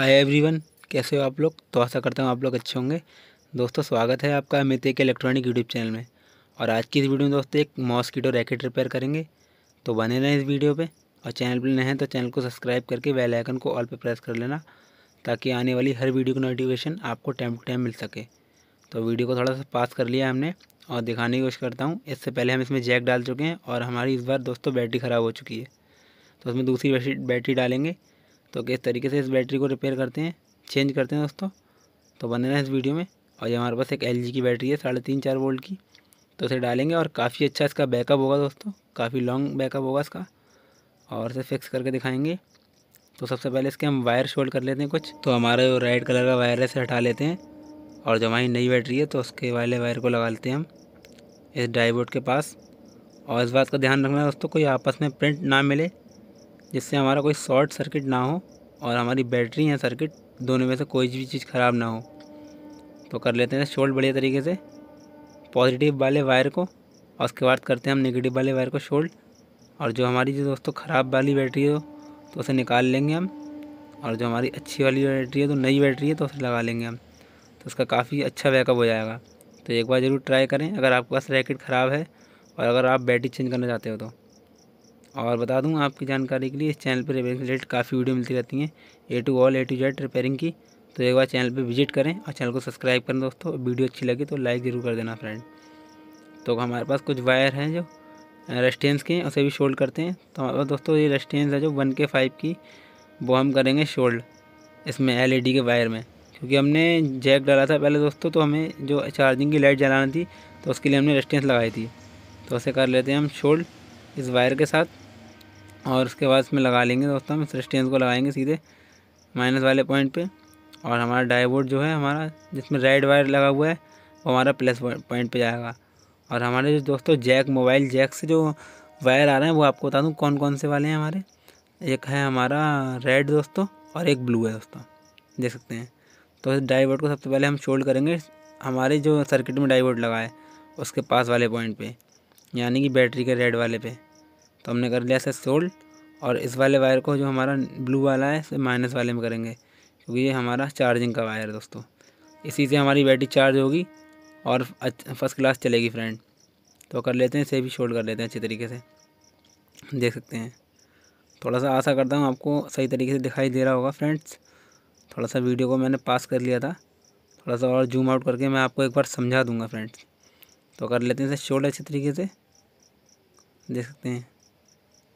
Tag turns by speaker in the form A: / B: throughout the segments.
A: Hi everyone कैसे हो आप लोग? तो आशा करता हूँ आप लोग अच्छे होंगे। दोस्तों, स्वागत है आपका अमित के इलेक्ट्रॉनिक यूट्यूब चैनल में। और आज की इस वीडियो में दोस्तों, एक मॉस्किटो रैकेट रिपेयर करेंगे। तो बने रहें इस वीडियो पे। और चैनल पर नए हैं तो चैनल को सब्सक्राइब करके बेल आइकन को ऑल पर प्रेस कर लेना, ताकि आने वाली हर वीडियो की नोटिफिकेशन आपको टाइम टू टाइम मिल सके। तो वीडियो को थोड़ा सा पास कर लिया हमने। और दिखाने की कोशिश करता हूँ, इससे पहले हम इसमें जैक डाल चुके हैं और हमारी इस बार दोस्तों बैटरी ख़राब हो चुकी है। तो उसमें दूसरी बैटरी डालेंगे। तो किस तरीके से इस बैटरी को रिपेयर करते हैं चेंज करते हैं दोस्तों। तो बने रहें इस वीडियो में। और ये हमारे पास एक एलजी की बैटरी है, साढ़े तीन चार वोल्ट की। तो उसे डालेंगे और काफ़ी अच्छा इसका बैकअप होगा दोस्तों। काफ़ी लॉन्ग बैकअप होगा इसका। और इसे फिक्स करके दिखाएँगे। तो सबसे पहले इसके हम वायर शोल्ड कर लेते हैं कुछ। तो हमारा जो रेड कलर का वायर है इसे हटा लेते हैं। और जो हमारी नई बैटरी है तो उसके वाले वायर को लगा लेते हैं हम इस ड्राईबोर्ड के पास। और इस बात का ध्यान रखना दोस्तों, कोई आपस में प्रिंट ना मिले। जिससे हमारा कोई शॉर्ट सर्किट ना हो और हमारी बैटरी या सर्किट दोनों में से कोई भी चीज़ ख़राब ना हो। तो कर लेते हैं शोल्ड बढ़िया तरीके से। पॉजिटिव वाले वायर को और उसके बाद करते हैं हम नेगेटिव वाले वायर को शोल्ड और जो हमारी जो दोस्तों ख़राब वाली बैटरी हो तो उसे निकाल लेंगे हम। और जो हमारी अच्छी वाली बैटरी है तो नई बैटरी है तो उसे लगा लेंगे हम। तो उसका काफ़ी अच्छा बैकअप हो जाएगा। तो एक बार ज़रूर ट्राई करें। अगर आपके पास रैकेट ख़राब है और अगर आप बैटरी चेंज करना चाहते हो तो। और बता दूँ आपकी जानकारी के लिए इस चैनल पर रिपेयरिंग रिलेटेड काफ़ी वीडियो मिलती रहती हैं। A to all A to Z repairing की। तो एक बार चैनल पर विज़िट करें और चैनल को सब्सक्राइब करें दोस्तों। वीडियो अच्छी लगी तो लाइक ज़रूर कर देना फ्रेंड। तो हमारे पास कुछ वायर हैं जो रेस्टेंस के उसे भी शोल्ड करते हैं। तो हमारे पास दोस्तों ये रेस्टेंस है जो वन के फाइव की, वो हम करेंगे शोल्ड इसमें एलईडी के वायर में। क्योंकि हमने जैक डाला था पहले दोस्तों तो हमें जो चार्जिंग की लाइट जलानी थी तो उसके लिए हमने रेस्टेंस लगाई थी। तो उसे कर लेते हैं हम शोल्ड इस वायर के साथ। और उसके बाद इसमें लगा लेंगे दोस्तों हम इस को लगाएँगे सीधे माइनस वाले पॉइंट पे। और हमारा डाईबोर्ड जो है, हमारा जिसमें रेड वायर लगा हुआ है, वो हमारा प्लस पॉइंट पे जाएगा। और हमारे जो दोस्तों जैक मोबाइल जैक से जो वायर आ रहे हैं, वो आपको बता दूँ कौन कौन से वाले हैं हमारे। एक है हमारा रेड दोस्तों और एक ब्लू है दोस्तों, देख सकते हैं। तो इस डाईबोर्ड को सबसे पहले हम शोल्ड करेंगे। हमारे जो सर्किट में डाईबोर्ड लगा है, उसके पास वाले पॉइंट पे, यानी कि बैटरी के रेड वाले पे। तो हमने कर लिया इसे सोल्ड और इस वाले वायर को जो हमारा ब्लू वाला है, इसे माइनस वाले में करेंगे, क्योंकि ये हमारा चार्जिंग का वायर है दोस्तों। इसी से हमारी बैटरी चार्ज होगी और फ़र्स्ट क्लास चलेगी फ्रेंड। तो कर लेते हैं, इसे भी शोल्ड कर लेते हैं अच्छे तरीके से। देख सकते हैं। थोड़ा सा आशा करता हूँ आपको सही तरीके से दिखाई दे रहा होगा फ्रेंड्स। थोड़ा सा वीडियो को मैंने पास कर लिया था। थोड़ा सा और जूम आउट करके मैं आपको एक बार समझा दूँगा फ्रेंड्स। तो कर लेते हैं इसे शोल्ड अच्छे तरीके से। देख सकते हैं।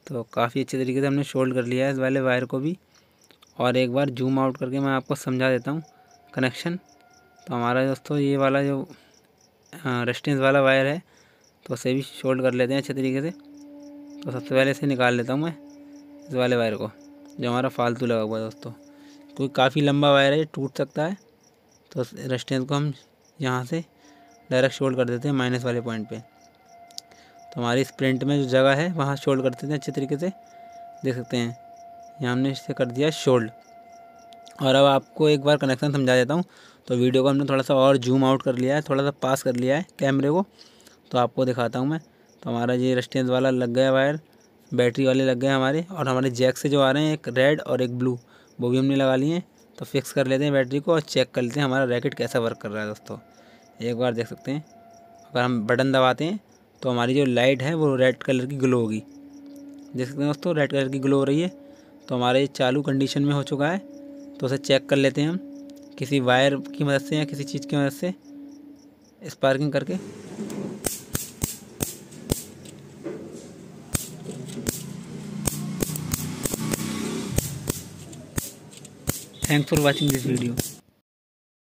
A: तो काफ़ी अच्छे तरीके से हमने शोल्ड कर लिया है इस वाले वायर को भी। और एक बार जूम आउट करके मैं आपको समझा देता हूँ कनेक्शन। तो हमारा दोस्तों ये वाला जो रेस्टेंस वाला वायर है तो उसे भी शोल्ड कर लेते हैं अच्छे तरीके से। तो सबसे पहले इसे निकाल लेता हूँ मैं इस वाले वायर को, जो हमारा फालतू लगा हुआ है दोस्तों। क्योंकि काफ़ी लंबा वायर है टूट सकता है। तो रेस्टेंस को हम यहाँ से डायरेक्ट शोल्ड कर देते हैं माइनस वाले पॉइंट पे। तो हमारी प्रिंट में जो जगह है, वहाँ शोल्ड कर देते हैं अच्छे तरीके से। देख सकते हैं। यहाँ हमने इसे कर दिया शोल्ड। और अब आपको एक बार कनेक्शन समझा देता हूँ। तो वीडियो को हमने थोड़ा सा और जूम आउट कर लिया है, थोड़ा सा पास कर लिया है कैमरे को। तो आपको दिखाता हूँ मैं। तो हमारा ये रेस्टेंस वाला लग गया वायर। बैटरी वाले लग गए हमारे। और हमारे जैक से जो आ रहे हैं, एक रेड और एक ब्लू। वो भी हमने लगा लिए। हैं तो फिक्स कर लेते हैं बैटरी को और चेक कर लेते हैं हमारा रैकेट कैसा वर्क कर रहा है दोस्तों। एक बार देख सकते हैं। अगर हम बटन दबाते हैं तो हमारी जो लाइट है वो रेड कलर की ग्लो होगी। देख सकते हैं दोस्तों, रेड कलर की ग्लो हो रही है। तो हमारे चालू कंडीशन में हो चुका है। तो उसे चेक कर लेते हैं हम, किसी वायर की मदद से या किसी चीज़ की मदद से। स्पार्किंग करके। Thanks for watching this video